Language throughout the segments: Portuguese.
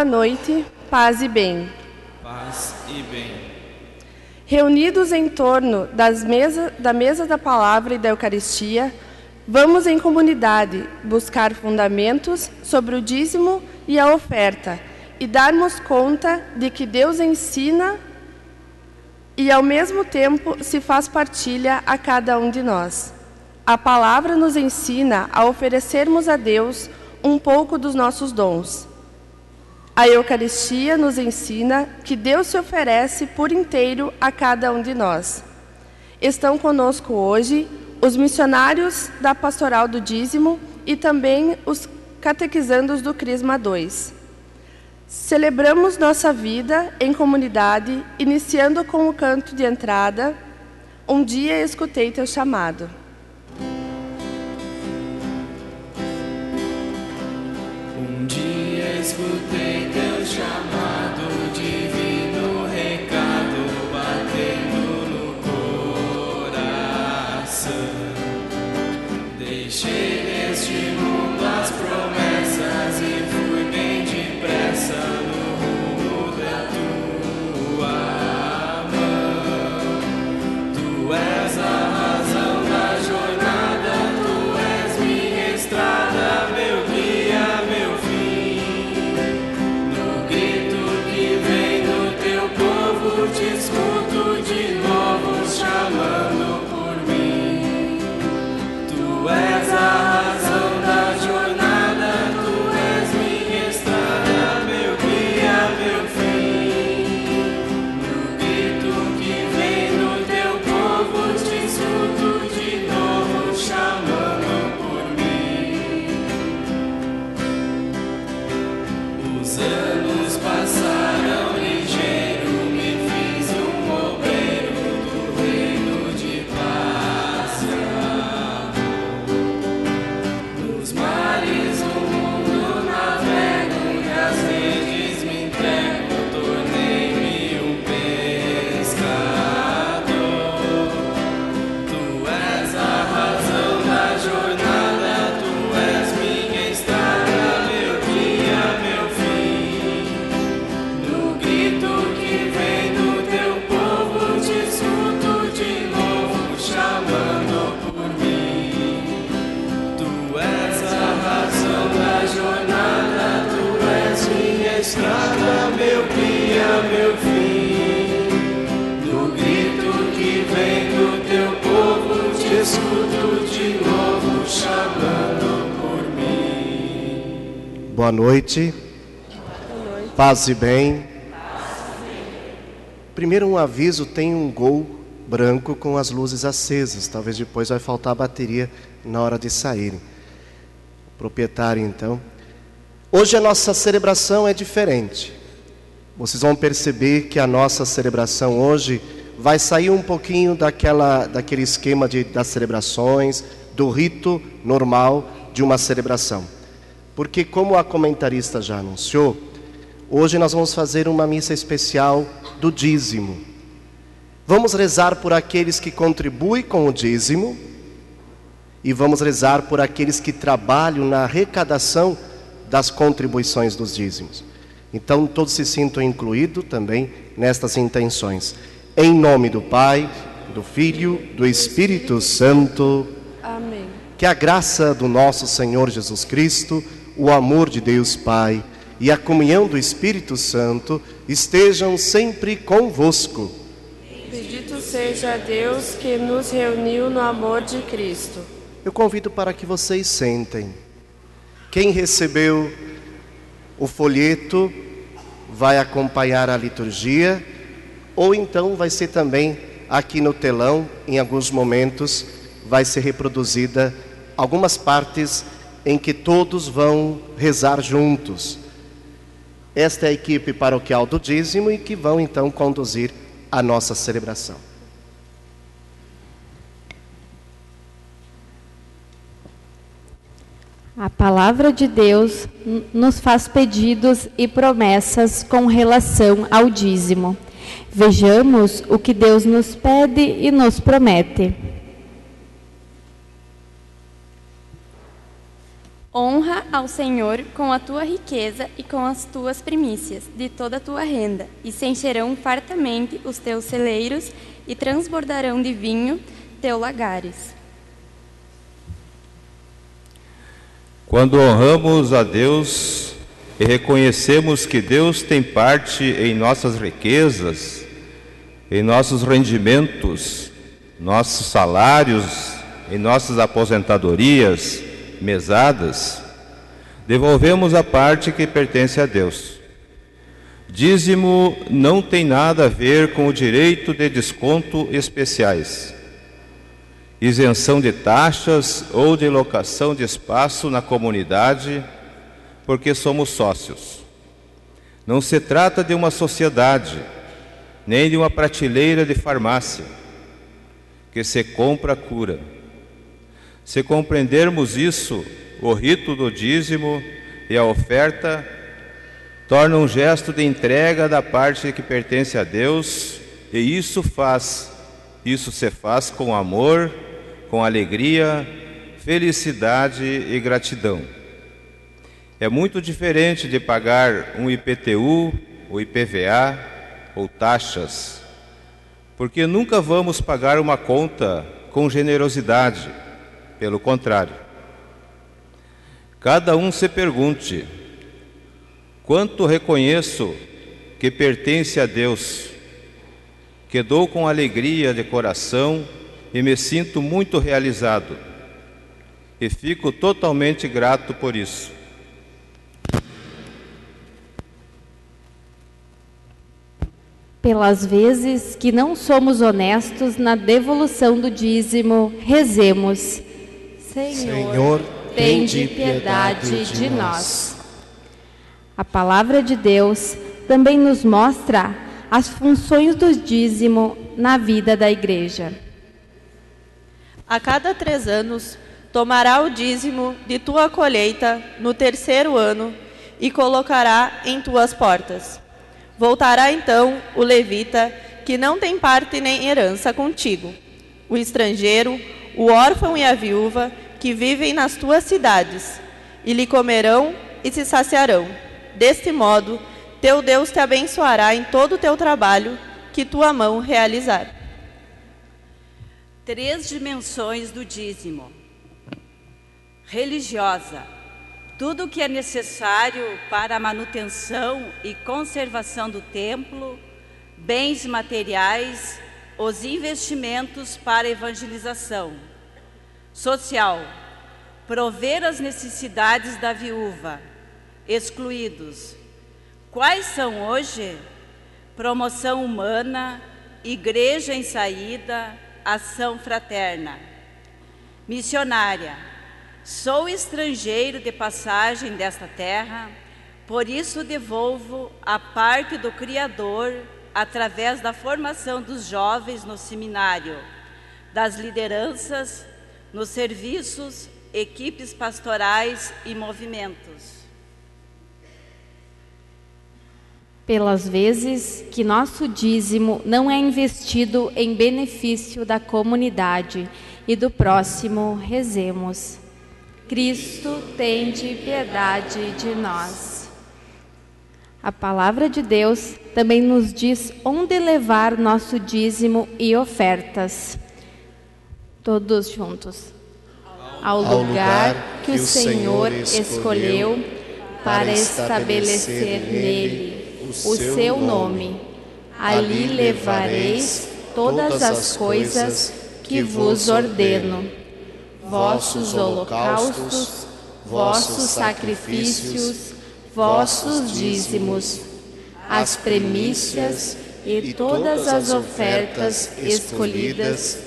Boa noite, paz e bem. Paz e bem. Reunidos em torno das mesa, da mesa da palavra e da Eucaristia, vamos em comunidade buscar fundamentos sobre o dízimo e a oferta e darmos conta de que Deus ensina e, ao mesmo tempo, se faz partilha a cada um de nós. A palavra nos ensina a oferecermos a Deus um pouco dos nossos dons. A Eucaristia nos ensina que Deus se oferece por inteiro a cada um de nós. Estão conosco hoje os missionários da Pastoral do Dízimo e também os catequizandos do Crisma 2. Celebramos nossa vida em comunidade, iniciando com o canto de entrada. Um dia escutei teu chamado. Escutei teu chamado, mim. Boa noite. Paz e bem. Primeiro um aviso, tem um gol branco com as luzes acesas. Talvez depois vai faltar bateria na hora de saírem. Proprietário, então. Hoje a nossa celebração é diferente. Vocês vão perceber que a nossa celebração hoje vai sair um pouquinho daquela, daquele esquema de, das celebrações, do rito normal de uma celebração. Porque, como a comentarista já anunciou, hoje nós vamos fazer uma missa especial do dízimo. Vamos rezar por aqueles que contribuem com o dízimo e vamos rezar por aqueles que trabalham na arrecadação das contribuições dos dízimos. Então, todos se sintam incluídos também nestas intenções. Em nome do Pai, do Filho, do Espírito Santo. Amém. Que a graça do nosso Senhor Jesus Cristo, o amor de Deus Pai e a comunhão do Espírito Santo estejam sempre convosco. Bendito seja Deus que nos reuniu no amor de Cristo. Eu convido para que vocês sentem. Quem recebeu o folheto vai acompanhar a liturgia, ou então vai ser também aqui no telão, em alguns momentos, vai ser reproduzida algumas partes em que todos vão rezar juntos. Esta é a equipe paroquial do dízimo e que vão então conduzir a nossa celebração. A palavra de Deus nos faz pedidos e promessas com relação ao dízimo. Vejamos o que Deus nos pede e nos promete. Honra ao Senhor com a tua riqueza e com as tuas primícias de toda a tua renda, e se encherão fartamente os teus celeiros e transbordarão de vinho teus lagares. Quando honramos a Deus e reconhecemos que Deus tem parte em nossas riquezas, em nossos rendimentos, nossos salários, em nossas aposentadorias, mesadas, devolvemos a parte que pertence a Deus. Dízimo não tem nada a ver com o direito de desconto especiais, isenção de taxas ou de locação de espaço na comunidade, porque somos sócios. Não se trata de uma sociedade, nem de uma prateleira de farmácia, que se compra cura. Se compreendermos isso, o rito do dízimo e a oferta torna um gesto de entrega da parte que pertence a Deus, e isso faz, isso se faz com amor, com alegria, felicidade e gratidão. É muito diferente de pagar um IPTU, ou IPVA ou taxas, porque nunca vamos pagar uma conta com generosidade pelo contrário. Cada um se pergunte: quanto reconheço que pertence a Deus, que dou com alegria de coração e me sinto muito realizado, e fico totalmente grato por isso. Pelas vezes que não somos honestos na devolução do dízimo, rezemos. Senhor, tende piedade de nós. A palavra de Deus também nos mostra as funções do dízimo na vida da igreja. A cada três anos, tomará o dízimo de tua colheita no terceiro ano e colocará em tuas portas. Voltará então o levita, que não tem parte nem herança contigo, o estrangeiro, o órfão e a viúva que vivem nas tuas cidades, e lhe comerão e se saciarão. Deste modo, teu Deus te abençoará em todo o teu trabalho que tua mão realizar. Três dimensões do dízimo: religiosa, tudo o que é necessário para a manutenção e conservação do templo, bens materiais, os investimentos para evangelização. Social, prover as necessidades da viúva, excluídos. Quais são hoje? Promoção humana, igreja em saída, ação fraterna. Missionária, sou estrangeiro de passagem desta terra, por isso devolvo a parte do Criador através da formação dos jovens no seminário, das lideranças, nos serviços, equipes pastorais e movimentos. Pelas vezes que nosso dízimo não é investido em benefício da comunidade e do próximo, rezemos. Cristo, tende piedade de nós. A palavra de Deus também nos diz onde levar nosso dízimo e ofertas. Todos juntos. Ao lugar que o Senhor escolheu para estabelecer nele o seu nome. Ali levareis todas as coisas que vos ordeno: vossos holocaustos, vossos sacrifícios, vossos dízimos, as premissas e todas as ofertas escolhidas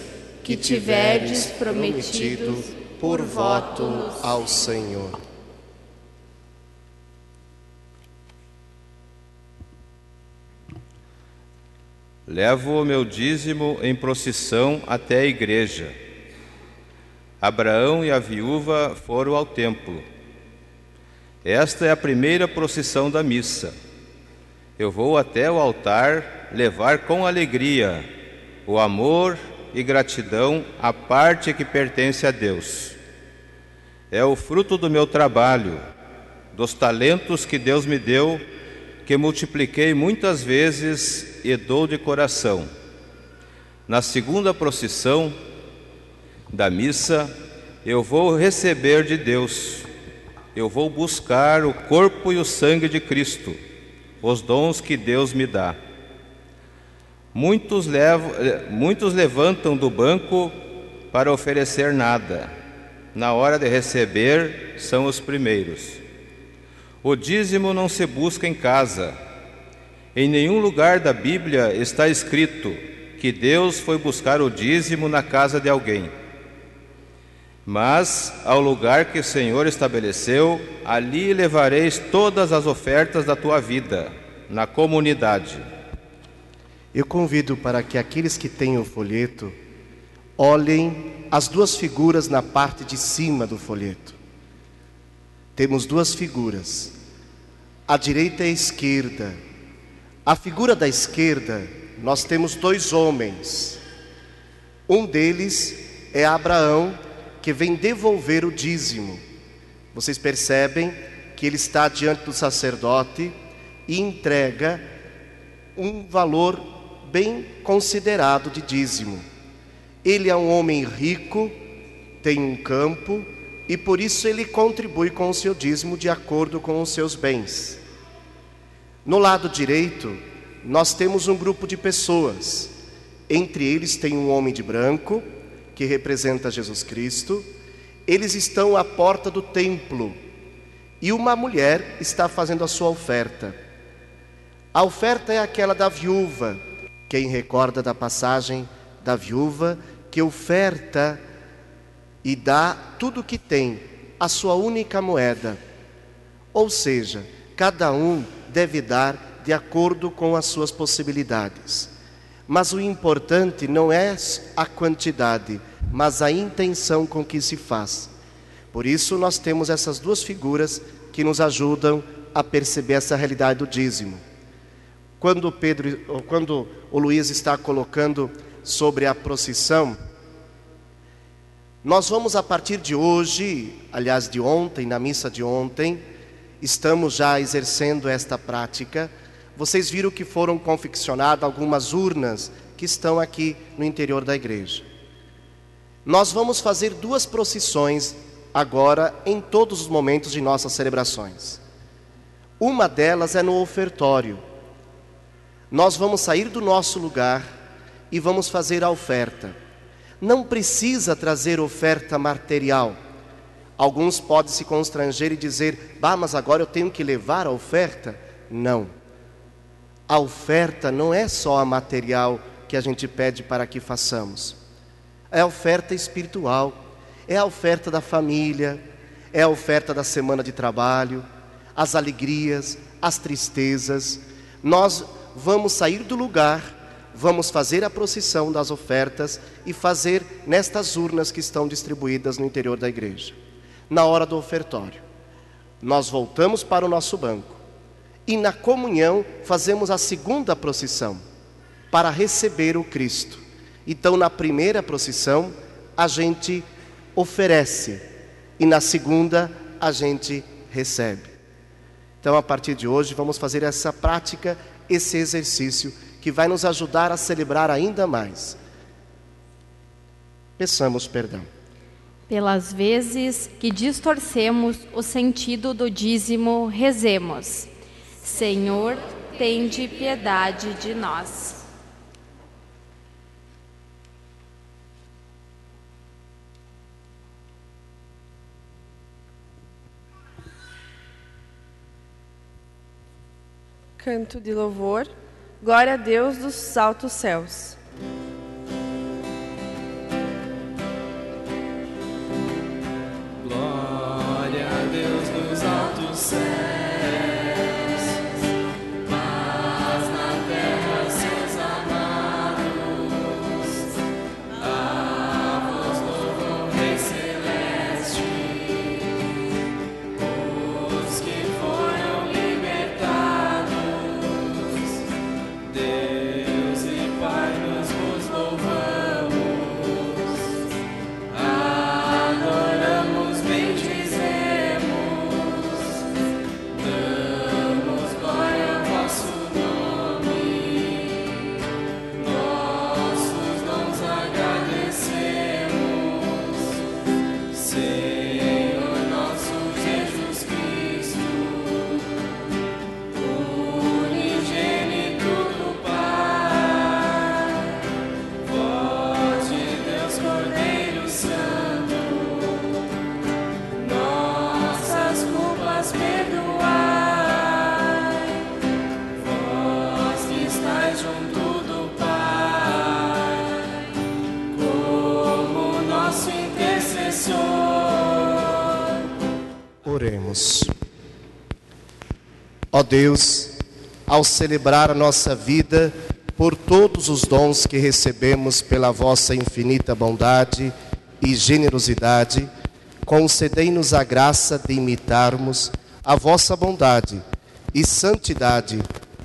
que tiverdes prometido por voto ao Senhor. Levo o meu dízimo em procissão até a igreja. Abraão e a viúva foram ao templo. Esta é a primeira procissão da missa. Eu vou até o altar levar com alegria o amor e gratidão à parte que pertence a Deus. é o fruto do meu trabalho, dos talentos que Deus me deu, que multipliquei muitas vezes e dou de coração. Na segunda procissão da missa, eu vou receber de Deus, eu vou buscar o corpo e o sangue de Cristo, os dons que Deus me dá. Muitos, levam, eh, muitos levantam do banco para oferecer nada. Na hora de receber, são os primeiros. O dízimo não se busca em casa. Em nenhum lugar da Bíblia está escrito que Deus foi buscar o dízimo na casa de alguém. Mas ao lugar que o Senhor estabeleceu, ali levareis todas as ofertas da tua vida, na comunidade. Eu convido para que aqueles que têm o folheto olhem as duas figuras na parte de cima do folheto. Temos duas figuras, à direita e à esquerda. A figura da esquerda, nós temos dois homens. Um deles é Abraão, que vem devolver o dízimo. Vocês percebem que ele está diante do sacerdote e entrega um valor bem considerado de dízimo. Ele é um homem rico, tem um campo e por isso ele contribui com o seu dízimo de acordo com os seus bens. No lado direito, nós temos um grupo de pessoas. Entre eles tem um homem de branco, que representa Jesus Cristo. Eles estão à porta do templo e uma mulher está fazendo a sua oferta. A oferta é aquela da viúva, quem recorda da passagem da viúva que oferta e dá tudo o que tem, a sua única moeda. Ou seja, cada um deve dar de acordo com as suas possibilidades. Mas o importante não é a quantidade, mas a intenção com que se faz. Por isso nós temos essas duas figuras que nos ajudam a perceber essa realidade do dízimo. Quando Pedro, quando o Luiz está colocando sobre a procissão, nós vamos a partir de hoje, aliás de ontem, na missa de ontem, estamos já exercendo esta prática. Vocês viram que foram confeccionadas algumas urnas que estão aqui no interior da igreja. Nós vamos fazer duas procissões agora em todos os momentos de nossas celebrações. Uma delas é no ofertório nós vamos sair do nosso lugar e vamos fazer a oferta. Não precisa trazer oferta material. Alguns podem se constranger e dizer: Bah, mas agora eu tenho que levar a oferta? Não. A oferta não é só a material que a gente pede para que façamos. É a oferta espiritual, é a oferta da família, é a oferta da semana de trabalho, as alegrias, as tristezas. Nós vamos sair do lugar, vamos fazer a procissão das ofertas e fazer nestas urnas que estão distribuídas no interior da igreja. Na hora do ofertório, nós voltamos para o nosso banco e na comunhão fazemos a segunda procissão para receber o Cristo. Então, na primeira procissão, a gente oferece e na segunda, a gente recebe. Então, a partir de hoje, vamos fazer essa prática esse exercício que vai nos ajudar a celebrar ainda mais. Peçamos perdão. Pelas vezes que distorcemos o sentido do dízimo, rezemos. Senhor, tende piedade de nós. Canto de louvor. Glória a Deus dos altos céus. Deus, ao celebrar a nossa vida por todos os dons que recebemos pela vossa infinita bondade e generosidade, concedei-nos a graça de imitarmos a vossa bondade e santidade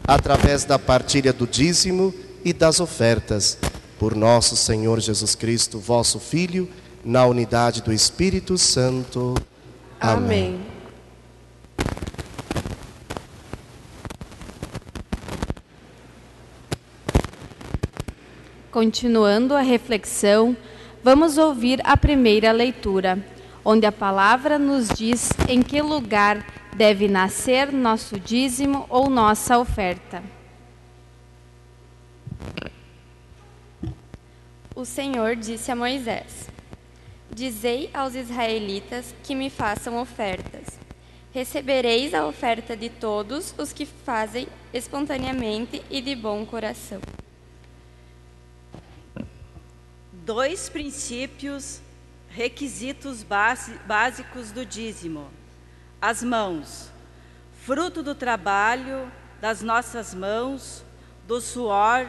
através da partilha do dízimo e das ofertas, por nosso Senhor Jesus Cristo, vosso Filho, na unidade do Espírito Santo. Amém. Amém. Continuando a reflexão, vamos ouvir a primeira leitura, onde a palavra nos diz em que lugar deve nascer nosso dízimo ou nossa oferta. O Senhor disse a Moisés: Dizei aos israelitas que me façam ofertas. Recebereis a oferta de todos os que fazem espontaneamente e de bom coração. Dois princípios, requisitos base- básicos do dízimo: as mãos, fruto do trabalho das nossas mãos, do suor,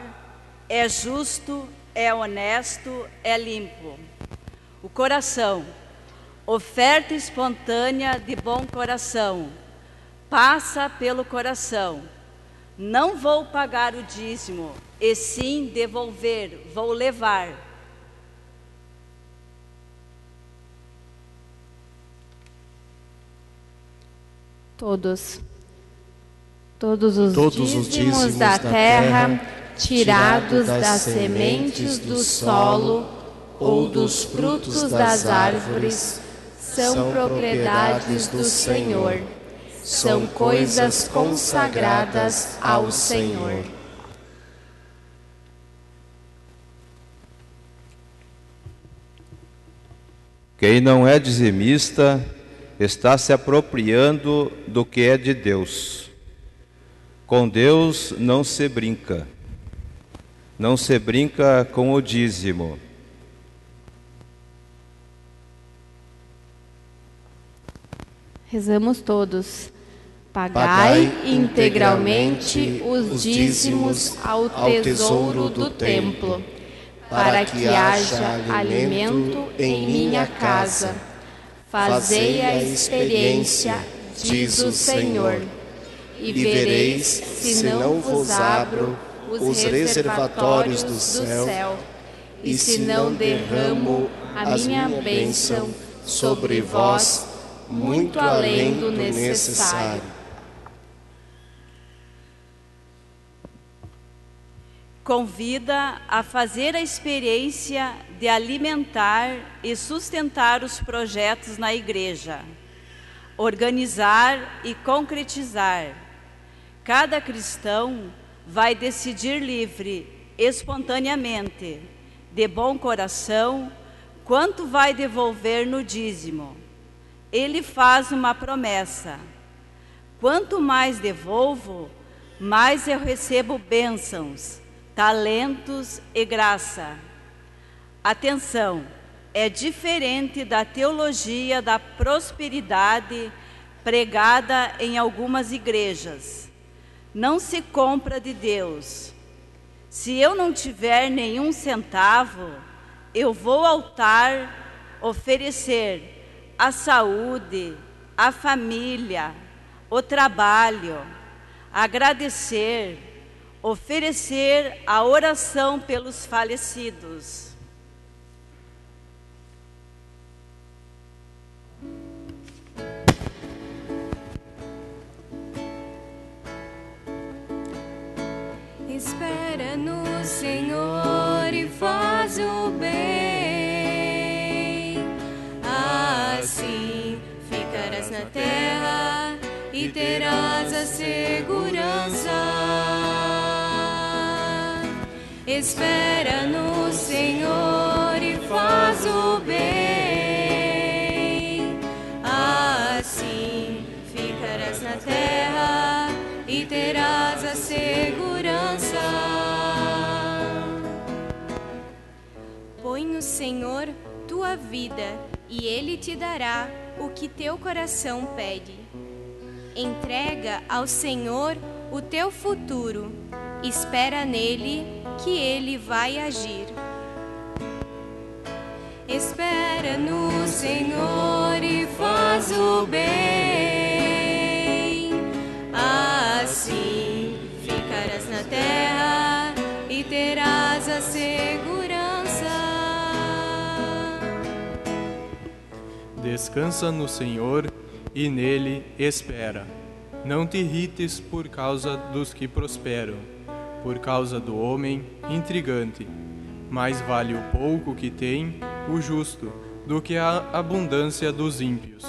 é justo, é honesto, é limpo. O coração, oferta espontânea de bom coração, passa pelo coração. Não vou pagar o dízimo, e sim devolver, vou levar. Todos. Todos os, Todos os dízimos, dízimos da, da terra, terra, tirados das, das sementes do solo ou dos frutos das árvores, são propriedades do Senhor. São coisas consagradas ao Senhor. Quem não é dizimista está se apropriando do que é de Deus. Com Deus não se brinca. Não se brinca com o dízimo. Rezamos todos. Pagai integralmente os dízimos ao tesouro do templo, para que haja alimento em minha casa. Fazei a experiência, diz o Senhor, e vereis se não vos abro os reservatórios do céu, e se não derramo a minha bênção sobre vós, muito além do necessário. convida a fazer a experiência de alimentar e sustentar os projetos na igreja, organizar e concretizar. Cada cristão vai decidir livre, espontaneamente, de bom coração, quanto vai devolver no dízimo. Ele faz uma promessa: quanto mais devolvo, mais eu recebo bênçãos talentos e graça. Atenção, é diferente da teologia da prosperidade pregada em algumas igrejas. Não se compra de Deus. Se eu não tiver nenhum centavo, eu vou ao altar oferecer a saúde, a família, o trabalho, agradecer, oferecer a oração pelos falecidos. Espera no Senhor e faz o bem. Assim ficarás na terra e terás a segurança. Espera no Senhor e faz o bem. Assim ficarás na terra e terás a segurança. Tua vida e Ele te dará o que teu coração pede. Entrega ao Senhor o teu futuro. Espera nele que ele vai agir. Espera no Senhor e faz o bem. Assim ficarás na terra e terás a segurança. Descansa no Senhor e nele espera. Não te irrites por causa dos que prosperam, por causa do homem intrigante. Mais vale o pouco que tem o justo do que a abundância dos ímpios.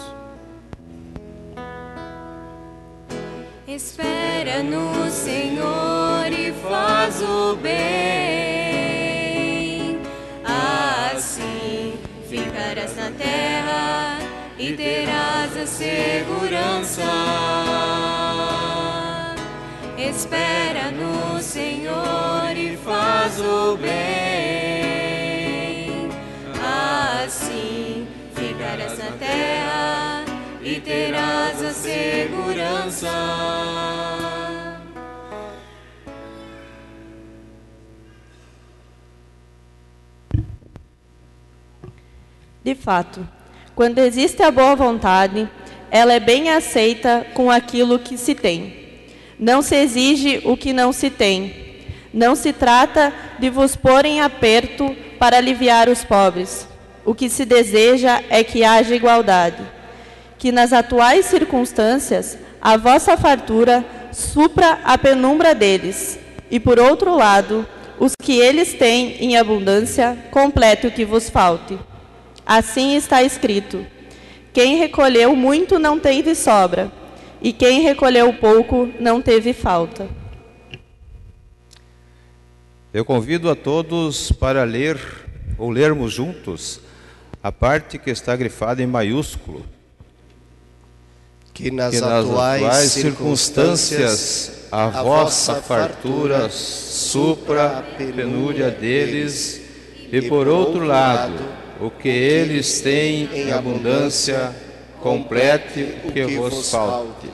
Espera no Senhor e faz o bem. E terás a segurança. Espera no Senhor e faz o bem. Assim ficarás na terra e terás a segurança. De fato, quando existe a boa vontade, ela é bem aceita com aquilo que se tem. Não se exige o que não se tem. Não se trata de vos pôr em aperto para aliviar os pobres. O que se deseja é que haja igualdade. Que nas atuais circunstâncias a vossa fartura supra a penumbra deles, e por outro lado, os que eles têm em abundância complete o que vos falte. Assim está escrito: Quem recolheu muito não teve sobra, e quem recolheu pouco não teve falta. Eu convido a todos para ler ou lermos juntos a parte que está grifada em maiúsculo. Que nas, que nas atuais, atuais circunstâncias circunstâncias a vossa fartura supra a penúria deles, e por outro lado, o que eles têm em abundância, complete o que vos falte.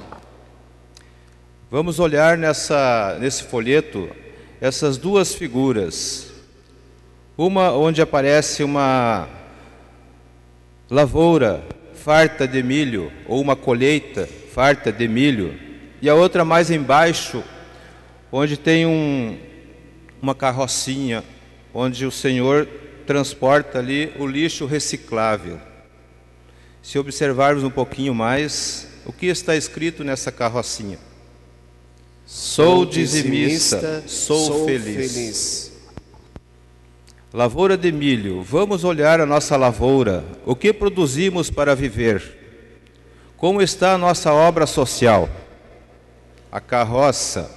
Vamos olhar nessa, nesse folheto essas duas figuras. Uma onde aparece uma lavoura farta de milho, ou uma colheita farta de milho, e a outra mais embaixo, onde tem um, uma carrocinha, onde o Senhor transporta ali o lixo reciclável. Se observarmos um pouquinho mais, o que está escrito nessa carrocinha? Sou dizimista, sou, feliz. feliz. Lavoura de milho, vamos olhar a nossa lavoura. O que produzimos para viver? Como está a nossa obra social? A carroça.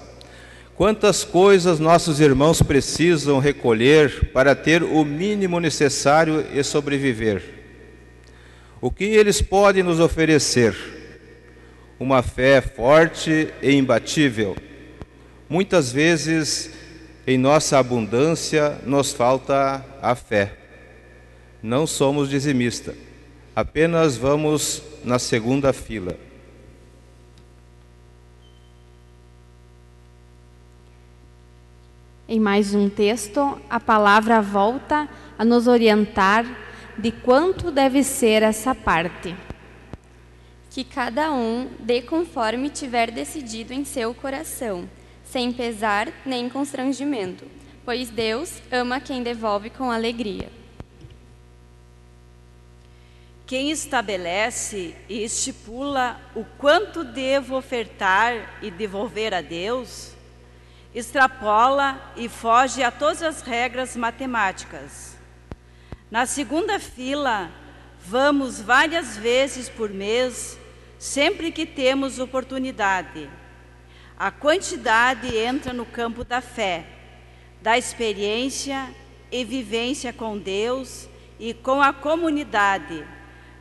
Quantas coisas nossos irmãos precisam recolher para ter o mínimo necessário e sobreviver? O que eles podem nos oferecer? Uma fé forte e imbatível. Muitas vezes, em nossa abundância, nos falta a fé. Não somos dizimistas, apenas vamos na segunda fila. Em mais um texto, a palavra volta a nos orientar de quanto deve ser essa parte. Que cada um dê conforme tiver decidido em seu coração, sem pesar nem constrangimento, pois Deus ama quem devolve com alegria. Quem estabelece e estipula o quanto devo ofertar e devolver a Deus, extrapola e foge a todas as regras matemáticas. Na segunda fila, vamos várias vezes por mês, sempre que temos oportunidade. A quantidade entra no campo da fé, da experiência e vivência com Deus e com a comunidade,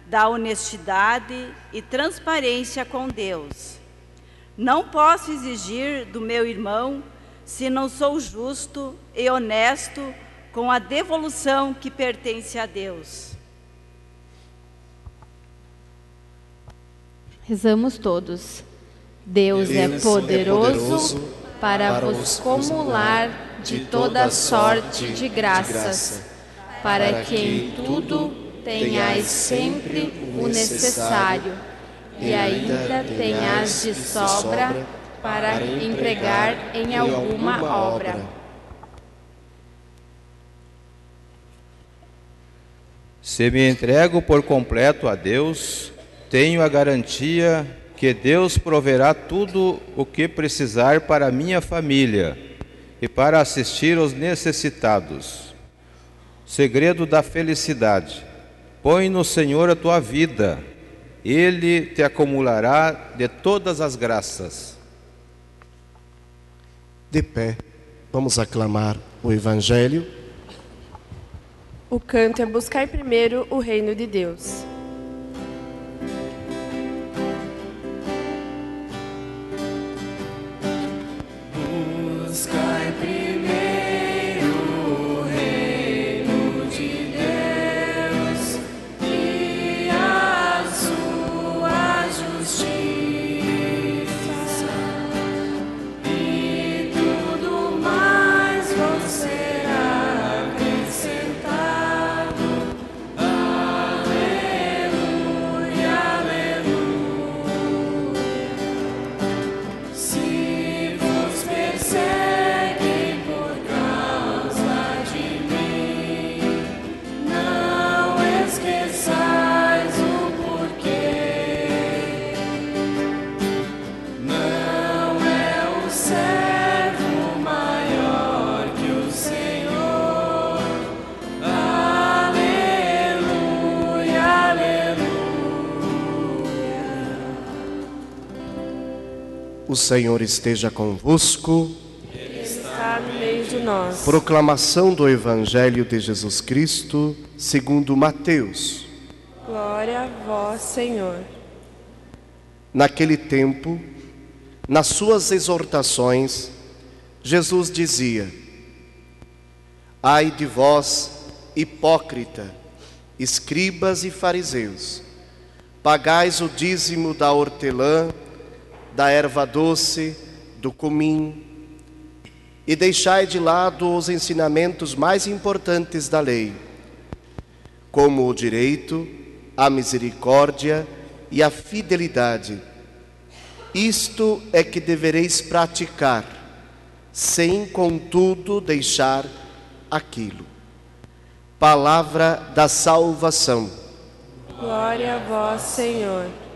da honestidade e transparência com Deus. Não posso exigir do meu irmão se não sou justo e honesto com a devolução que pertence a Deus. Rezamos todos. Deus, é poderoso, é poderoso para, vos cumular de toda sorte de graças, para que em tudo tenhais sempre o necessário e ainda tenhas de sobra para empregar em alguma obra. Se me entrego por completo a Deus, tenho a garantia que Deus proverá tudo o que precisar para minha família e para assistir os necessitados. Segredo da felicidade: põe no Senhor a tua vida, Ele te acumulará de todas as graças. De pé, vamos aclamar o Evangelho. O canto é buscar primeiro o reino de Deus. Senhor esteja convosco. Está no meio de nós. Proclamação do Evangelho de Jesus Cristo, segundo Mateus. Glória a vós, Senhor. Naquele tempo, nas suas exortações, Jesus dizia: Ai de vós, hipócrita, escribas e fariseus, pagais o dízimo da hortelã, da erva doce, do comim, e deixai de lado os ensinamentos mais importantes da lei, como o direito, a misericórdia e a fidelidade. Isto é que devereis praticar, sem contudo deixar aquilo. Palavra da salvação. Glória a vós, Senhor.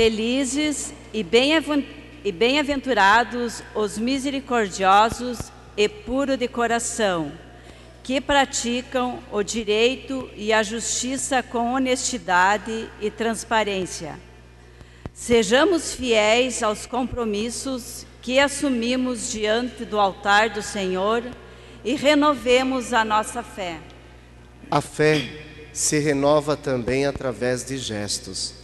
Felizes e bem-aven- bem-aventurados os misericordiosos e puros de coração, que praticam o direito e a justiça com honestidade e transparência. Sejamos fiéis aos compromissos que assumimos diante do altar do Senhor e renovemos a nossa fé. A fé se renova também através de gestos.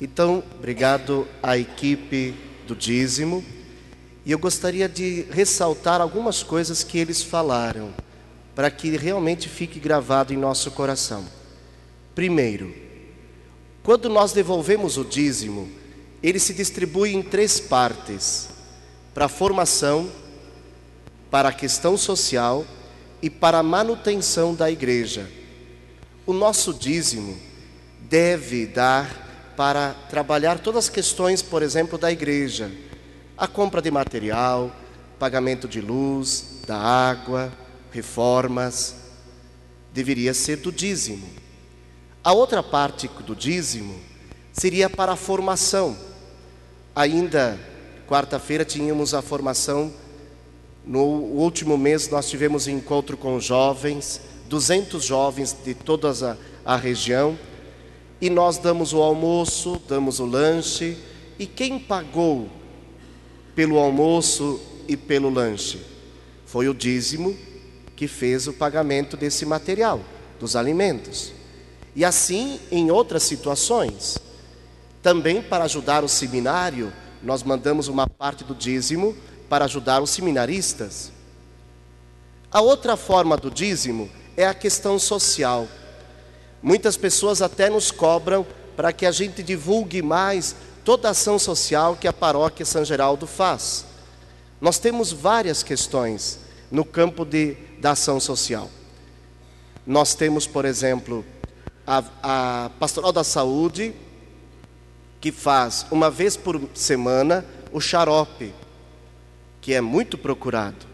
Então, obrigado à equipe do dízimo. E eu gostaria de ressaltar algumas coisas que eles falaram, para que realmente fique gravado em nosso coração. Primeiro, quando nós devolvemos o dízimo, ele se distribui em três partes: para a formação, para a questão social e para a manutenção da igreja. O nosso dízimo deve dar para trabalhar todas as questões, por exemplo, da igreja: a compra de material, pagamento de luz, da água, reformas. Deveria ser do dízimo. A outra parte do dízimo seria para a formação. Ainda quarta-feira tínhamos a formação. No último mês nós tivemos um encontro com jovens, 200 jovens de toda a, a região, e nós damos o almoço, damos o lanche, e quem pagou pelo almoço e pelo lanche? Foi o dízimo que fez o pagamento desse material, dos alimentos. E assim em outras situações. Também para ajudar o seminário, nós mandamos uma parte do dízimo para ajudar os seminaristas. A outra forma do dízimo é a questão social. Muitas pessoas até nos cobram para que a gente divulgue mais toda a ação social que a paróquia São Geraldo faz. Nós temos várias questões no campo de, da ação social. Nós temos, por exemplo, a, a Pastoral da Saúde, que faz uma vez por semana o xarope, que é muito procurado.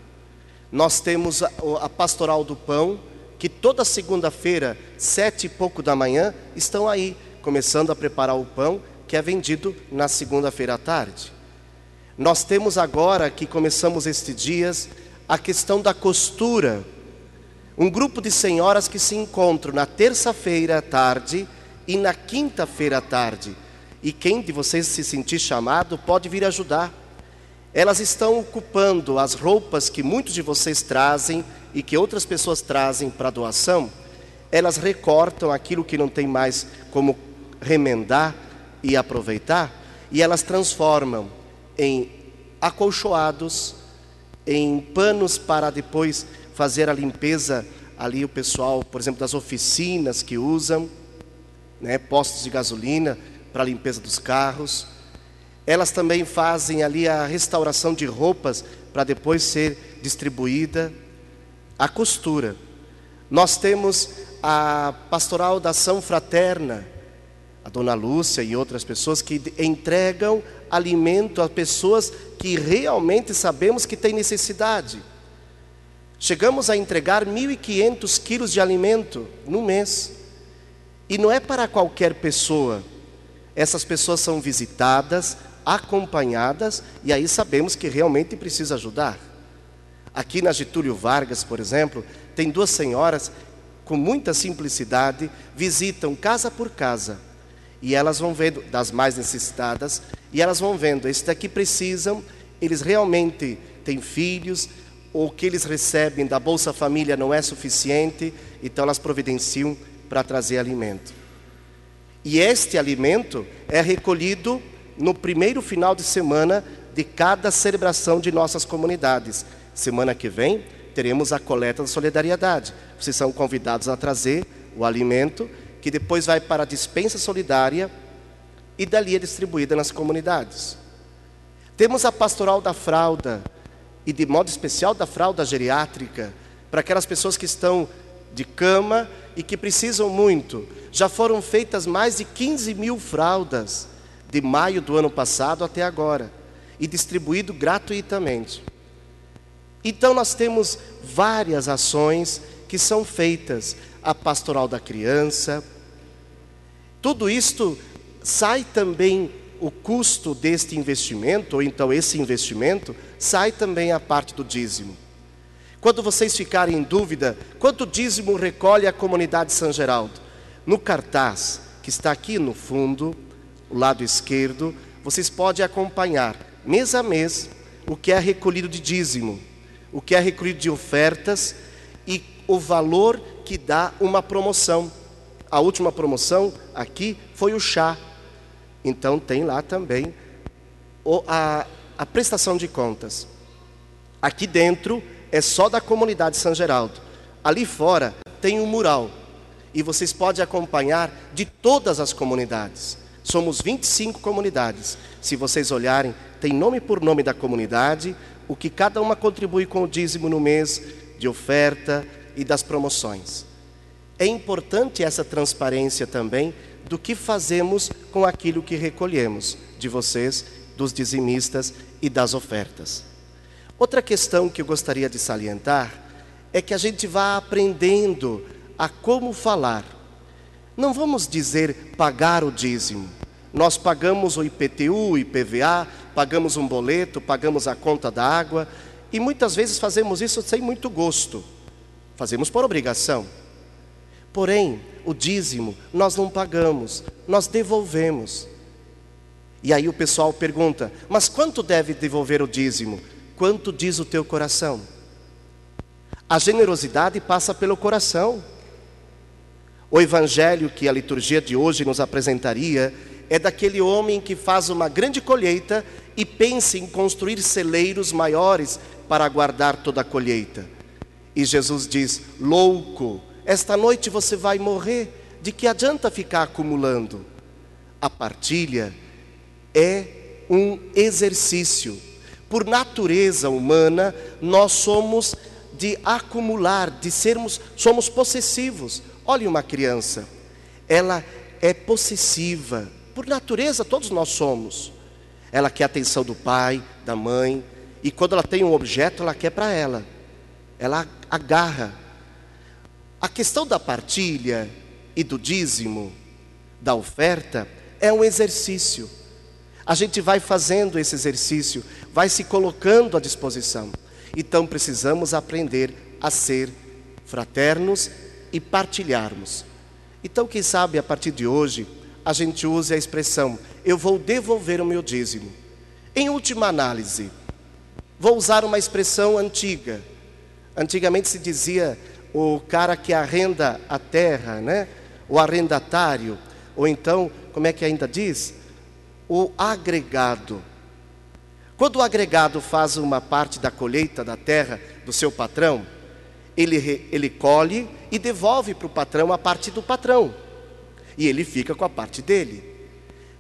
Nós temos a, a Pastoral do Pão, que toda segunda-feira, sete e pouco da manhã, estão aí, começando a preparar o pão que é vendido na segunda-feira à tarde. Nós temos agora, que começamos estes dias, a questão da costura. Um grupo de senhoras que se encontram na terça-feira à tarde e na quinta-feira à tarde. E quem de vocês se sentir chamado pode vir ajudar. Elas estão ocupando as roupas que muitos de vocês trazem e que outras pessoas trazem para doação. Elas recortam aquilo que não tem mais como remendar e aproveitar, e elas transformam em acolchoados, em panos para depois fazer a limpeza ali o pessoal, por exemplo, das oficinas que usam, né, postos de gasolina para a limpeza dos carros. Elas também fazem ali a restauração de roupas para depois ser distribuída. A costura. Nós temos a pastoral da ação fraterna, a dona Lúcia e outras pessoas que entregam alimento a pessoas que realmente sabemos que têm necessidade. Chegamos a entregar 1.500 quilos de alimento no mês. E não é para qualquer pessoa. Essas pessoas são visitadas, acompanhadas, e aí sabemos que realmente precisa ajudar. Aqui na Getúlio Vargas, por exemplo, tem duas senhoras com muita simplicidade, visitam casa por casa e elas vão vendo, das mais necessitadas, e elas vão vendo, esses daqui precisam, eles realmente têm filhos, ou que eles recebem da Bolsa Família não é suficiente, então elas providenciam para trazer alimento. E este alimento é recolhido no primeiro final de semana de cada celebração de nossas comunidades. Semana que vem teremos a coleta da solidariedade. Vocês são convidados a trazer o alimento que depois vai para a dispensa solidária e dali é distribuída nas comunidades. Temos a pastoral da fralda, e de modo especial da fralda geriátrica, para aquelas pessoas que estão de cama e que precisam muito. Já foram feitas mais de 15 mil fraldas de maio do ano passado até agora e distribuído gratuitamente. Então nós temos várias ações que são feitas, a pastoral da criança, tudo isto sai também o custo deste investimento, ou então esse investimento, sai também a parte do dízimo. Quando vocês ficarem em dúvida, quanto dízimo recolhe a comunidade São Geraldo? No cartaz, que está aqui no fundo, o lado esquerdo, vocês podem acompanhar, mês a mês, o que é recolhido de dízimo, o que é recolhido de ofertas e o valor que dá uma promoção. A última promoção aqui foi o chá. Então tem lá também a, a prestação de contas. Aqui dentro é só da comunidade São Geraldo. Ali fora tem um mural. E vocês podem acompanhar de todas as comunidades. Somos 25 comunidades. Se vocês olharem, tem nome por nome da comunidade, o que cada uma contribui com o dízimo no mês, de oferta e das promoções. É importante essa transparência também do que fazemos com aquilo que recolhemos de vocês, dos dizimistas e das ofertas. Outra questão que eu gostaria de salientar é que a gente vá aprendendo a como falar. Não vamos dizer pagar o dízimo. Nós pagamos o IPTU, o IPVA, pagamos um boleto, pagamos a conta da água e muitas vezes fazemos isso sem muito gosto. Fazemos por obrigação. Porém, o dízimo nós não pagamos, nós devolvemos. E aí o pessoal pergunta: mas quanto deve devolver o dízimo? Quanto diz o teu coração? A generosidade passa pelo coração. O evangelho que a liturgia de hoje nos apresentaria é daquele homem que faz uma grande colheita e pensa em construir celeiros maiores para guardar toda a colheita. E Jesus diz: Louco, esta noite você vai morrer, de que adianta ficar acumulando? A partilha é um exercício. Por natureza humana, nós somos de acumular, de sermos, somos possessivos. Olhe uma criança, ela é possessiva. Por natureza, todos nós somos. Ela quer a atenção do pai, da mãe, e quando ela tem um objeto, ela quer para ela. Ela agarra. A questão da partilha e do dízimo, da oferta, é um exercício. A gente vai fazendo esse exercício, vai se colocando à disposição. Então precisamos aprender a ser fraternos e partilharmos. Então, quem sabe a partir de hoje a gente use a expressão: eu vou devolver o meu dízimo. Em última análise, vou usar uma expressão antiga. Antigamente se dizia o cara que arrenda a terra, né? O arrendatário, ou então, como é que ainda diz? O agregado. Quando o agregado faz uma parte da colheita da terra do seu patrão, ele, ele colhe e devolve para o patrão a parte do patrão. E ele fica com a parte dele.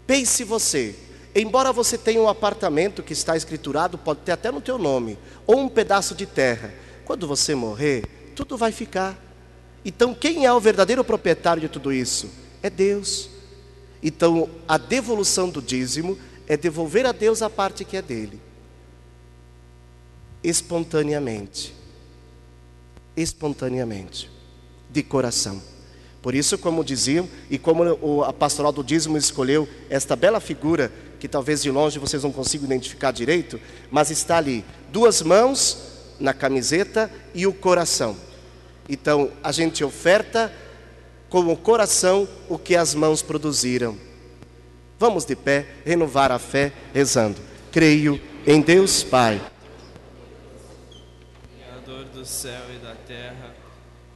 Pense você, embora você tenha um apartamento que está escriturado, pode ter até no teu nome, ou um pedaço de terra, quando você morrer, tudo vai ficar. Então, quem é o verdadeiro proprietário de tudo isso? É Deus. Então, a devolução do dízimo é devolver a Deus a parte que é dele, espontaneamente. Espontaneamente, de coração. Por isso, como diziam, e como a pastoral do dízimo escolheu esta bela figura, que talvez de longe vocês não consigam identificar direito, mas está ali, duas mãos na camiseta e o coração. Então, a gente oferta com o coração o que as mãos produziram. Vamos de pé, renovar a fé, rezando. Creio em Deus Pai, Criador do céu e da terra,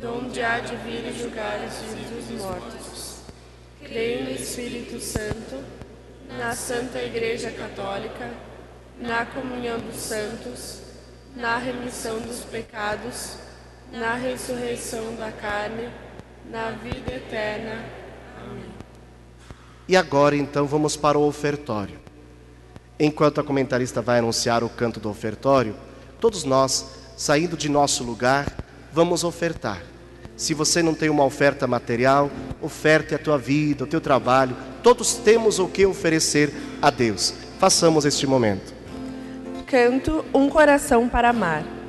donde há de vir e julgar os vivos e os mortos. Creio no Espírito Santo, na Santa Igreja Católica, na comunhão dos santos, na remissão dos pecados, na ressurreição da carne, na vida eterna. Amém. E agora então vamos para o ofertório. Enquanto a comentarista vai anunciar o canto do ofertório, todos nós, saindo de nosso lugar, vamos ofertar. Se você não tem uma oferta material, oferte a tua vida, o teu trabalho. Todos temos o que oferecer a Deus. Façamos este momento. Canto Um Coração para Amar.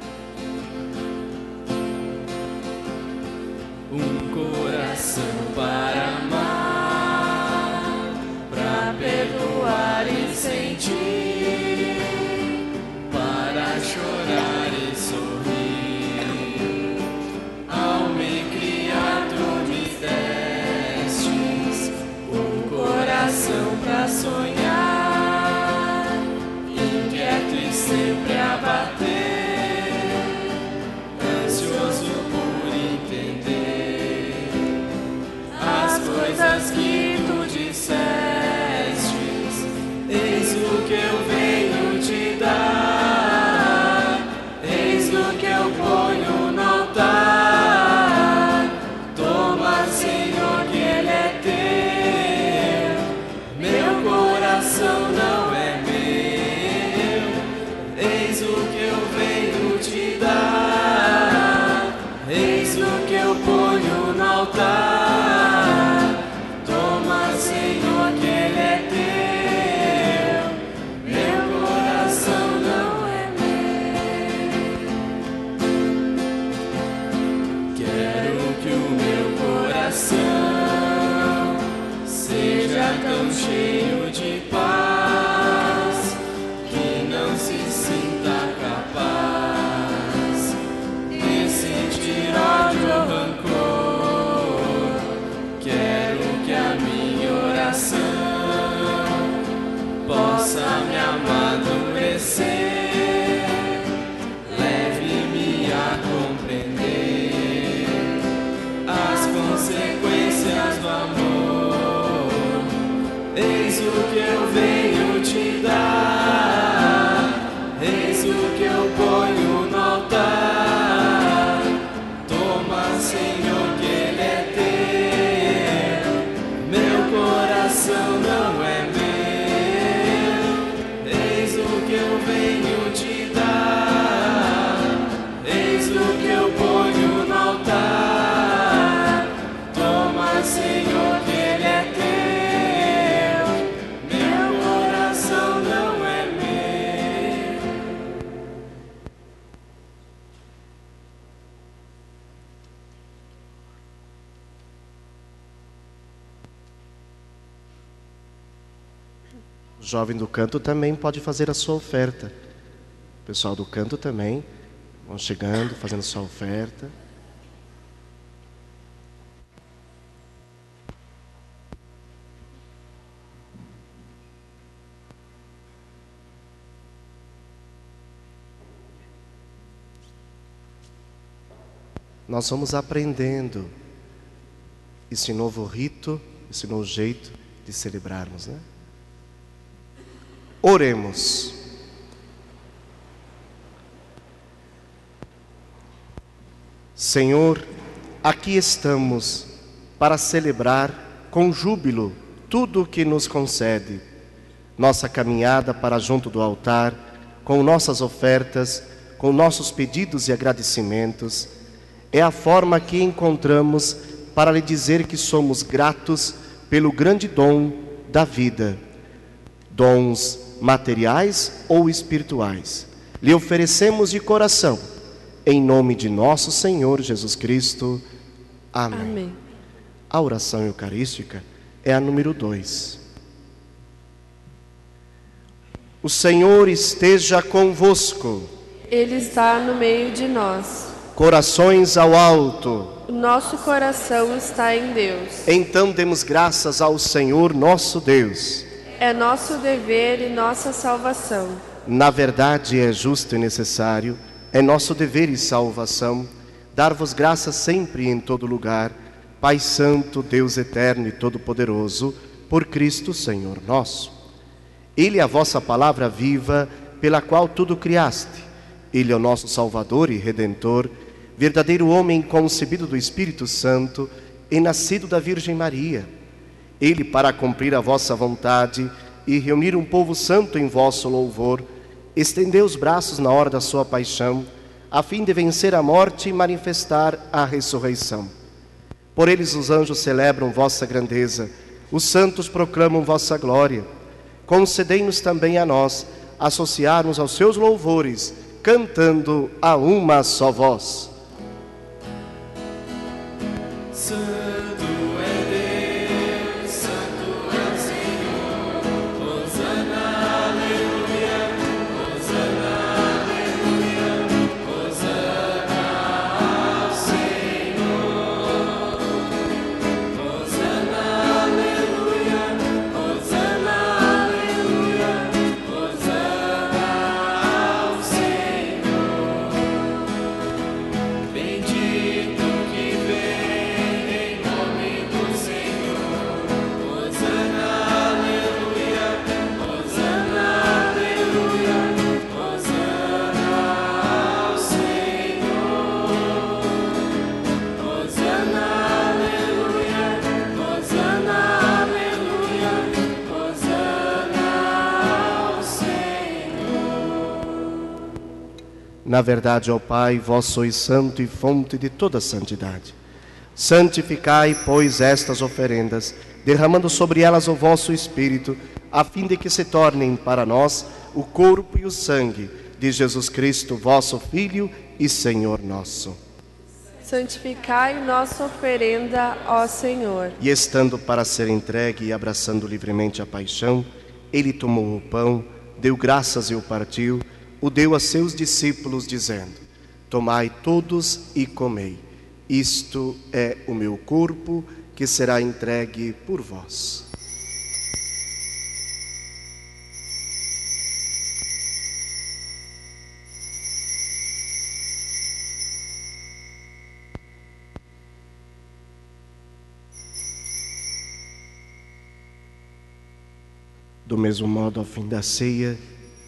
Venho te dar, eis o que eu ponho jovem do canto também pode fazer a sua oferta. O pessoal do canto também vão chegando, fazendo sua oferta. Nós vamos aprendendo esse novo rito, esse novo jeito de celebrarmos, né? Oremos. Senhor, aqui estamos para celebrar com júbilo tudo o que nos concede. Nossa caminhada para junto do altar, com nossas ofertas, com nossos pedidos e agradecimentos, é a forma que encontramos para lhe dizer que somos gratos pelo grande dom da vida dons materiais ou espirituais. Lhe oferecemos de coração, em nome de nosso Senhor Jesus Cristo. Amém. Amém. A oração eucarística é a número 2. O Senhor esteja convosco, Ele está no meio de nós. corações ao alto. O nosso coração está em Deus. Então demos graças ao Senhor nosso Deus. É nosso dever e nossa salvação. Na verdade, é justo e necessário, é nosso dever e salvação, dar-vos graças sempre e em todo lugar, Pai Santo, Deus eterno e todo-poderoso, por Cristo Senhor nosso. Ele é a vossa palavra viva, pela qual tudo criaste. Ele é o nosso Salvador e Redentor, verdadeiro homem concebido do Espírito Santo e nascido da Virgem Maria. Ele, para cumprir a vossa vontade e reunir um povo santo em vosso louvor, estendeu os braços na hora da sua paixão, a fim de vencer a morte e manifestar a ressurreição. Por eles os anjos celebram vossa grandeza, os santos proclamam vossa glória. Concedei-nos também a nós associarmos aos seus louvores, cantando a uma só voz. Santo Na verdade, ó Pai, vós sois santo e fonte de toda santidade. Santificai, pois, estas oferendas, derramando sobre elas o vosso Espírito, a fim de que se tornem para nós o corpo e o sangue de Jesus Cristo, vosso Filho e Senhor nosso. Santificai nossa oferenda, ó Senhor. E estando para ser entregue e abraçando livremente a paixão, ele tomou o pão, deu graças e o partiu, o deu a seus discípulos, dizendo: Tomai todos e comei. Isto é o meu corpo que será entregue por vós. Do mesmo modo, ao fim da ceia,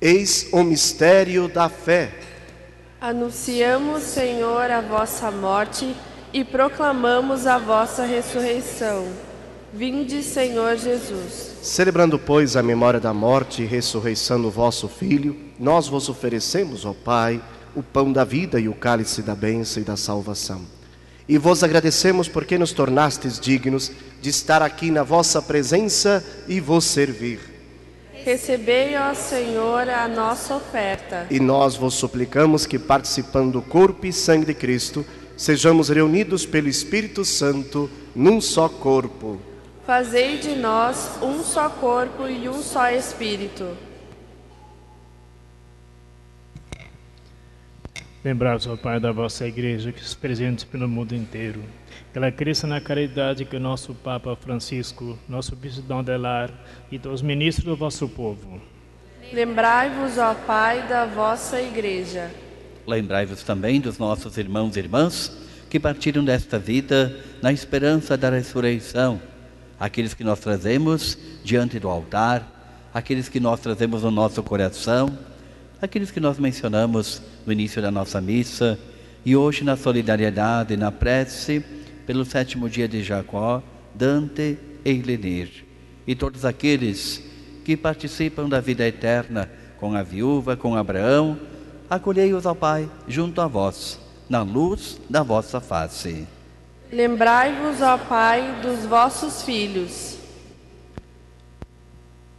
Eis o mistério da fé. Anunciamos, Senhor, a vossa morte e proclamamos a vossa ressurreição. Vinde, Senhor Jesus. Celebrando, pois, a memória da morte e ressurreição do vosso Filho, nós vos oferecemos, ó Pai, o pão da vida e o cálice da bênção e da salvação. E vos agradecemos porque nos tornastes dignos de estar aqui na vossa presença e vos servir. Recebei, ó Senhor, a nossa oferta. E nós vos suplicamos que, participando do corpo e sangue de Cristo, sejamos reunidos pelo Espírito Santo num só corpo. Fazei de nós um só corpo e um só espírito. Lembrai-vos, ó Pai, da vossa igreja que se presente pelo mundo inteiro. Que ela cresça na caridade que o nosso Papa Francisco, nosso bispo Dom Delar e dos ministros do vosso povo. Lembrai-vos, ó Pai, da vossa igreja. Lembrai-vos também dos nossos irmãos e irmãs que partiram desta vida na esperança da ressurreição. Aqueles que nós trazemos diante do altar, aqueles que nós trazemos no nosso coração, aqueles que nós mencionamos no início da nossa missa e hoje na solidariedade e na prece pelo sétimo dia de Jacó, Dante e Lenir. E todos aqueles que participam da vida eterna com a viúva, com Abraão, acolhei-os ao Pai junto a vós, na luz da vossa face. Lembrai-vos, ó Pai, dos vossos filhos.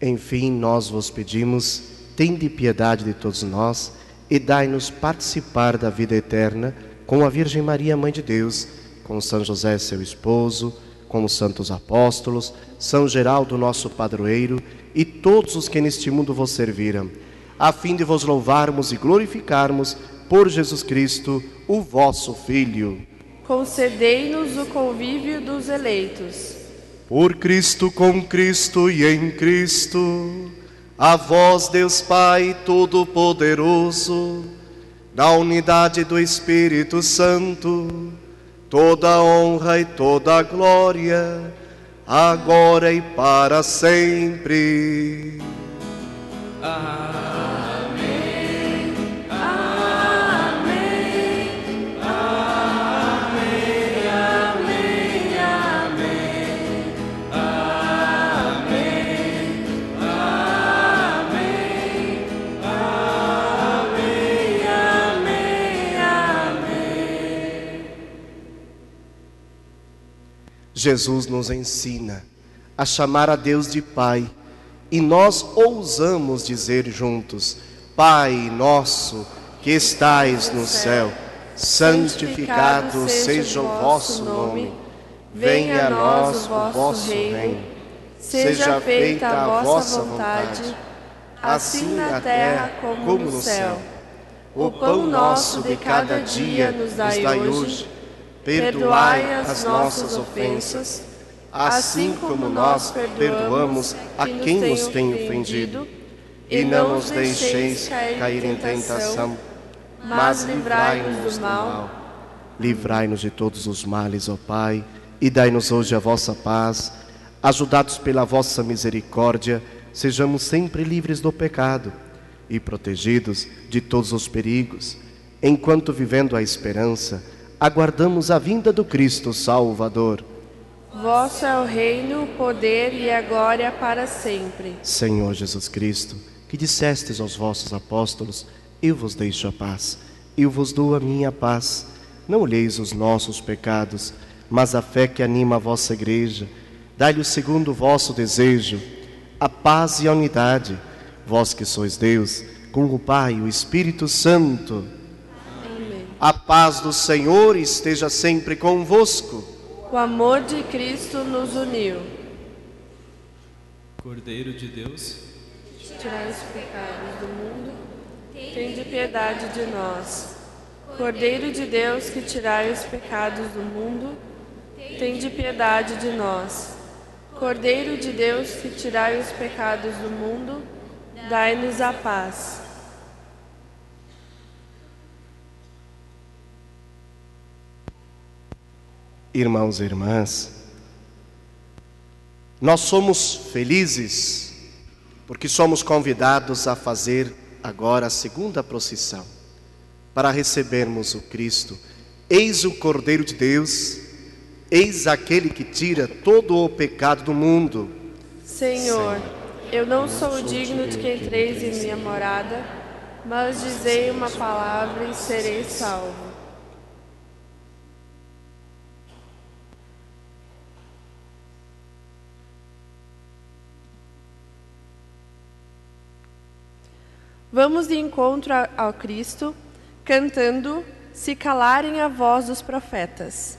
Enfim, nós vos pedimos, tende piedade de todos nós e dai-nos participar da vida eterna com a Virgem Maria, Mãe de Deus, com São José, seu esposo, com os santos apóstolos, São Geraldo, nosso padroeiro, e todos os que neste mundo vos serviram, a fim de vos louvarmos e glorificarmos por Jesus Cristo, o vosso Filho. Concedei-nos o convívio dos eleitos. Por Cristo, com Cristo e em Cristo, a vós, Deus Pai Todo-Poderoso, na unidade do Espírito Santo, toda honra e toda glória, agora e para sempre. Amém. Jesus nos ensina a chamar a Deus de Pai e nós ousamos dizer juntos: Pai nosso que estais no céu, santificado seja o vosso nome. Venha a nós o vosso reino. Seja feita a vossa vontade, assim na terra como no céu. O pão nosso de cada dia nos dai hoje. Perdoai as nossas ofensas, assim como nós perdoamos a quem nos tem ofendido. E não nos deixeis cair em tentação, mas livrai-nos do mal. Livrai-nos de todos os males, ó Pai, e dai-nos hoje a vossa paz. Ajudados pela vossa misericórdia, sejamos sempre livres do pecado e protegidos de todos os perigos, enquanto vivendo a esperança, aguardamos a vinda do Cristo Salvador. Vosso é o reino, o poder e a glória para sempre. Senhor Jesus Cristo, que dissestes aos vossos apóstolos: Eu vos deixo a paz, eu vos dou a minha paz. Não olheis os nossos pecados, mas a fé que anima a vossa igreja. Dai-lhe segundo o vosso desejo, a paz e a unidade. Vós que sois Deus, com o Pai e o Espírito Santo. A paz do Senhor esteja sempre convosco. O amor de Cristo nos uniu. Cordeiro de Deus, Tirai os pecados do mundo, tende piedade de nós. Cordeiro de Deus, que tirai os pecados do mundo, tende piedade de nós. Cordeiro de Deus, que tirai os pecados do mundo, dai-nos a paz. Irmãos e irmãs, nós somos felizes porque somos convidados a fazer agora a segunda procissão para recebermos o Cristo. Eis o Cordeiro de Deus, eis aquele que tira todo o pecado do mundo. Senhor, eu não sou digno de que entreis em minha morada, mas dizei uma palavra e serei salvo. Vamos de encontro ao Cristo, cantando Se calarem a voz dos profetas.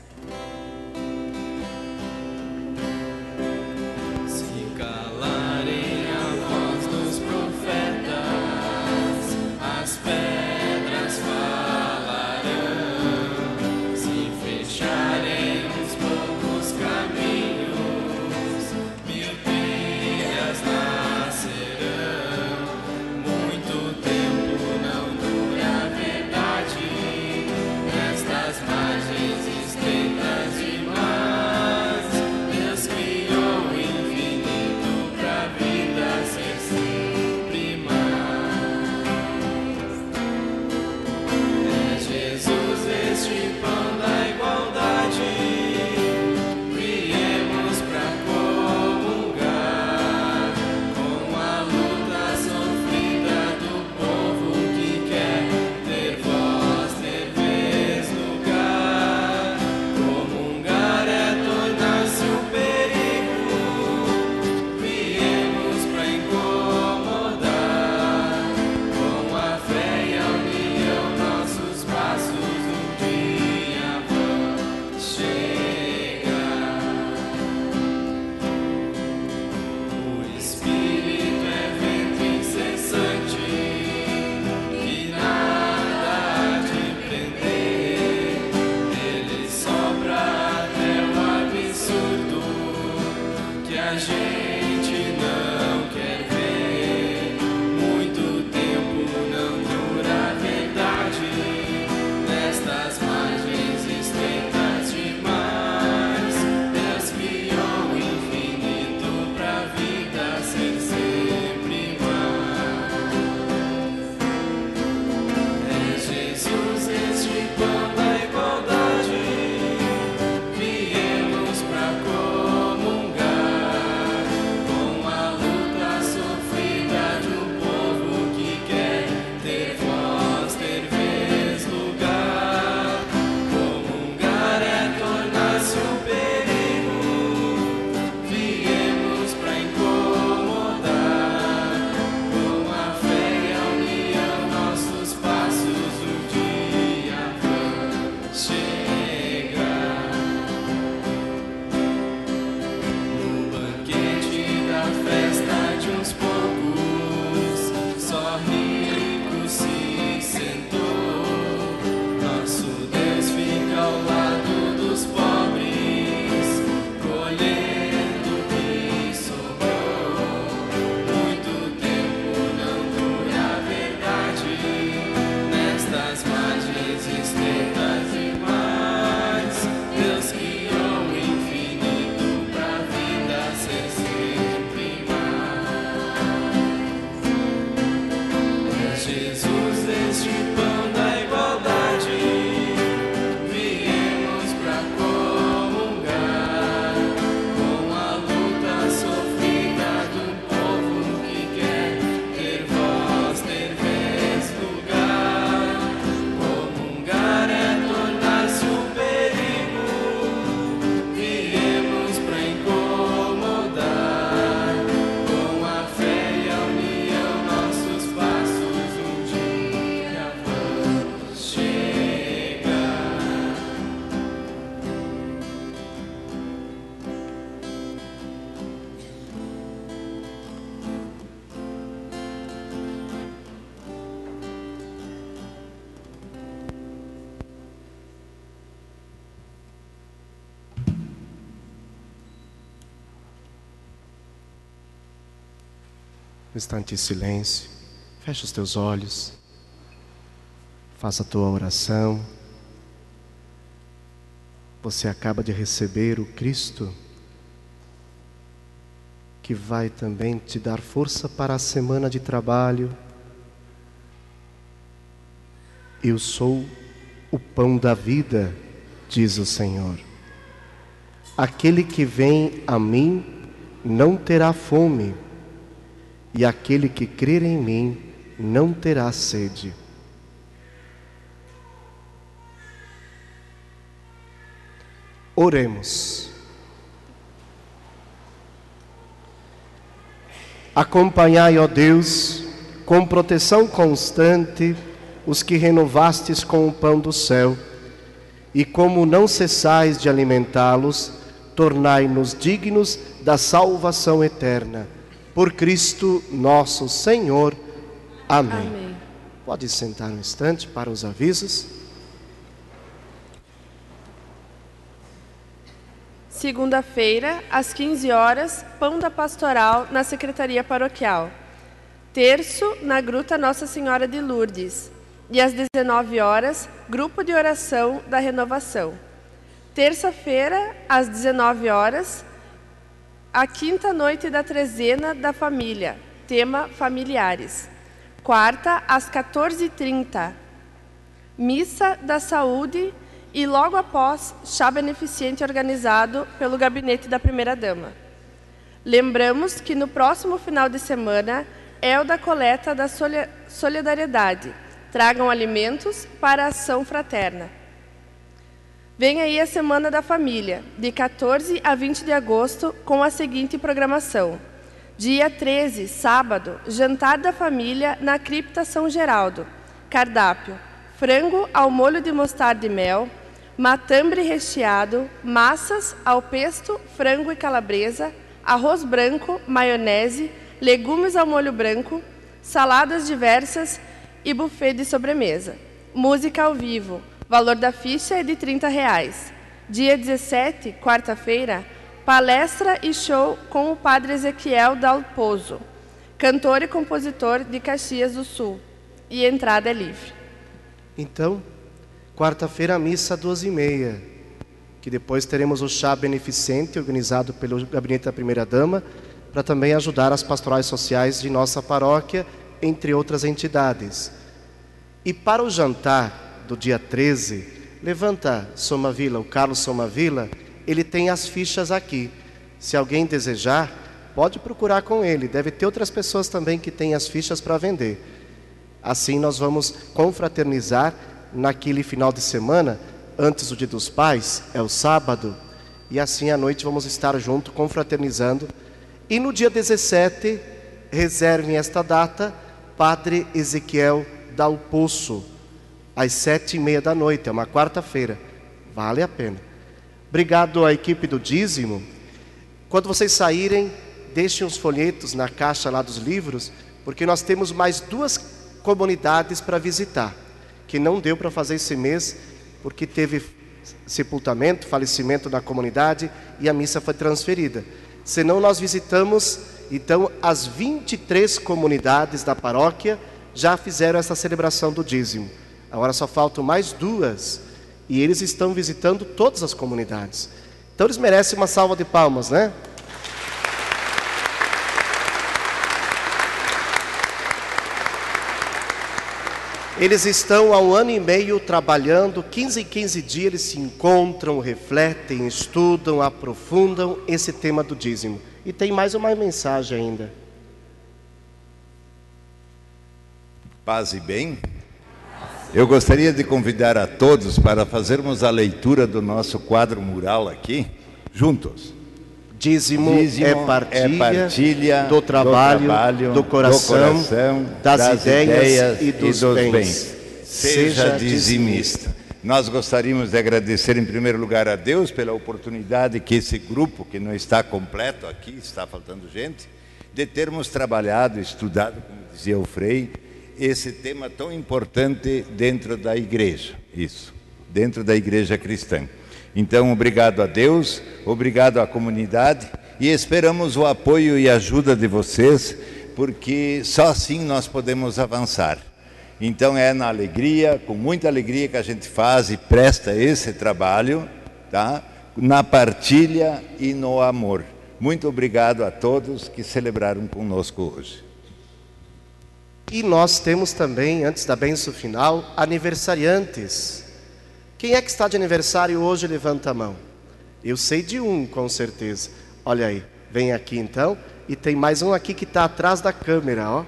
Instante de silêncio. Fecha os teus olhos. Faça a tua oração. Você acaba de receber o Cristo que vai também te dar força para a semana de trabalho. Eu sou o pão da vida, diz o Senhor. Aquele que vem a mim não terá fome, e aquele que crer em mim não terá sede. Oremos. Acompanhai, ó Deus, com proteção constante, os que renovastes com o pão do céu, e como não cessais de alimentá-los, tornai-nos dignos da salvação eterna. Por Cristo nosso Senhor. Amém. Amém. Pode sentar um instante para os avisos. Segunda-feira, às 15 horas, pão da pastoral na Secretaria Paroquial. Terço, na Gruta Nossa Senhora de Lourdes. E às 19 horas, grupo de oração da renovação. Terça-feira, às 19 horas, a quinta noite da trezena da família, tema familiares. Quarta, às 14h30, missa da saúde e logo após, chá beneficente organizado pelo gabinete da primeira-dama. Lembramos que no próximo final de semana é o da coleta da solidariedade. Tragam alimentos para a ação fraterna. Vem aí a Semana da Família, de 14 a 20 de agosto, com a seguinte programação. Dia 13, sábado, jantar da família na Cripta São Geraldo. Cardápio: frango ao molho de mostarda e mel, matambre recheado, massas ao pesto, frango e calabresa, arroz branco, maionese, legumes ao molho branco, saladas diversas e buffet de sobremesa. Música ao vivo. Valor da ficha é de 30 reais. Dia 17, quarta-feira, palestra e show com o padre Ezequiel Dalpozo, cantor e compositor de Caxias do Sul. E entrada é livre. Então, Quarta-feira, missa duas e meia, que depois teremos o chá beneficente organizado pelo Gabinete da Primeira Dama, para também ajudar as pastorais sociais de nossa paróquia, entre outras entidades. E para o jantar do dia 13, levanta Somavila, o Carlos Somavila, ele tem as fichas aqui. Se alguém desejar, pode procurar com ele. Deve ter outras pessoas também que têm as fichas para vender. Assim nós vamos confraternizar naquele final de semana, antes do Dia dos Pais, é o sábado, e assim à noite vamos estar junto confraternizando. E no dia 17, reservem esta data, Padre Ezequiel Dal Poço, às sete e meia da noite, é uma quarta-feira. Vale a pena. Obrigado à equipe do Dízimo. Quando vocês saírem, deixem os folhetos na caixa lá dos livros, porque nós temos mais duas comunidades para visitar que não deu para fazer esse mês, porque teve sepultamento, falecimento na comunidade e a missa foi transferida. Senão nós visitamos, então, as 23 comunidades da paróquia já fizeram essa celebração do dízimo. Agora só faltam mais duas e eles estão visitando todas as comunidades. Então eles merecem uma salva de palmas, né? Eles estão há um ano e meio trabalhando, 15 em 15 dias eles se encontram, refletem, estudam, aprofundam esse tema do dízimo. E tem mais uma mensagem ainda. Paz e bem. Eu gostaria de convidar a todos para fazermos a leitura do nosso quadro mural aqui, juntos. Dízimo, Dízimo é, partilha é, partilha do, trabalho, do, trabalho, do, coração, do coração das, das, ideias, e, dos, e dos bens. bens. Seja dizimista. Nós gostaríamos de agradecer em primeiro lugar a Deus pela oportunidade que esse grupo, que não está completo aqui, está faltando gente, de termos trabalhado, estudado, como dizia o Frei, esse tema tão importante dentro da igreja. Isso, dentro da igreja cristã. Então, obrigado a Deus, obrigado à comunidade e esperamos o apoio e ajuda de vocês porque só assim nós podemos avançar. Então é na alegria, com muita alegria que a gente faz e presta esse trabalho, tá? Na partilha e no amor. Muito obrigado a todos que celebraram conosco hoje. E nós temos também, antes da benção final, aniversariantes. Quem é que está de aniversário hoje? Levanta a mão. Eu sei de um, com certeza. Olha aí, vem aqui então. E tem mais um aqui que está atrás da câmera, ó.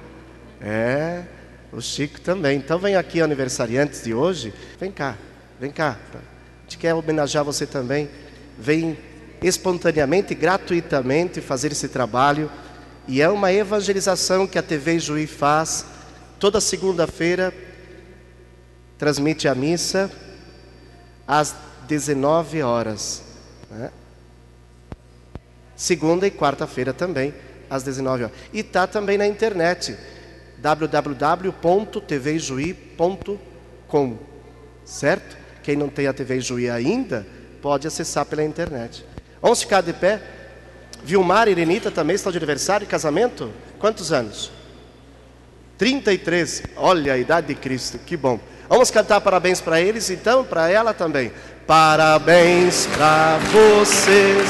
É, o Chico também. Então vem aqui, aniversariantes de hoje. Vem cá, vem cá. A gente quer homenagear você também. Vem espontaneamente, gratuitamente fazer esse trabalho. E é uma evangelização que a TV Juí faz toda segunda-feira. Transmite a missa às 19 horas. Né? Segunda e quarta-feira também, às 19 horas. E está também na internet, www.tvjuí.com. Certo? Quem não tem a TV Juí ainda, pode acessar pela internet. Vamos ficar de pé? Vilmar e Irenita também estão de aniversário, casamento? Quantos anos? 33. Olha a idade de Cristo, que bom. Vamos cantar parabéns para eles, então, para ela também. Parabéns para vocês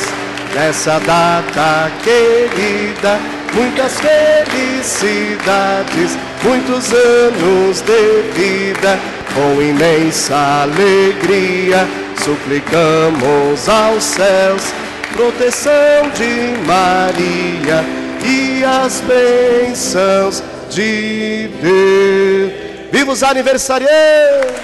nessa data querida. Muitas felicidades, muitos anos de vida. Com imensa alegria, suplicamos aos céus proteção de Maria e as bênçãos de Deus. Viva os aniversariantes!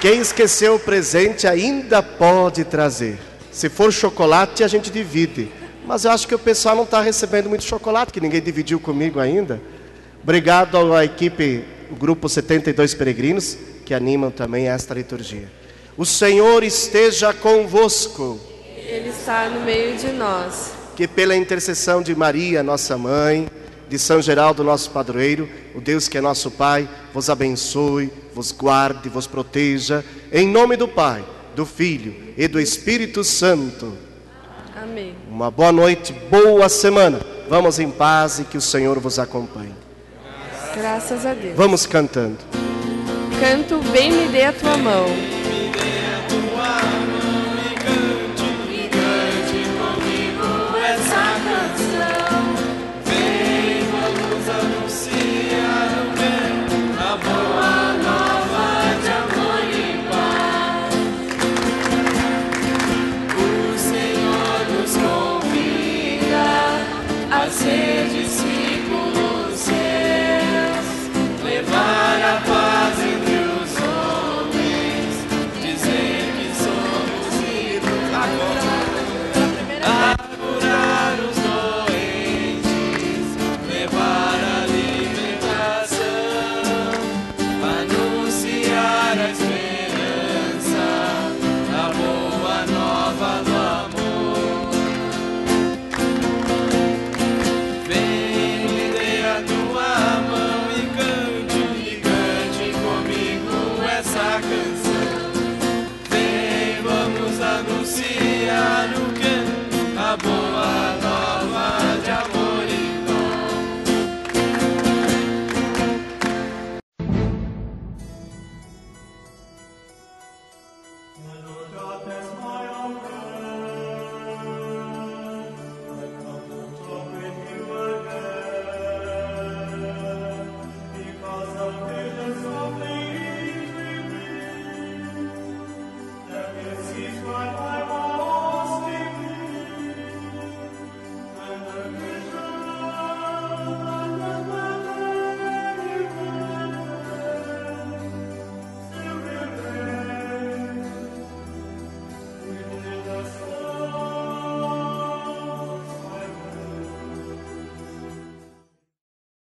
Quem esqueceu o presente ainda pode trazer. Se for chocolate, a gente divide. Mas eu acho que o pessoal não está recebendo muito chocolate, que ninguém dividiu comigo ainda. Obrigado à equipe, o grupo 72 Peregrinos, que animam também esta liturgia. O Senhor esteja convosco. Ele está no meio de nós. Que pela intercessão de Maria, nossa mãe, de São Geraldo, nosso padroeiro, o Deus que é nosso Pai, vos abençoe, vos guarde, vos proteja, em nome do Pai, do Filho e do Espírito Santo. Amém. Uma boa noite, boa semana. Vamos em paz e que o Senhor vos acompanhe. Graças a Deus. Vamos cantando. Canto Bem me dê a tua mão.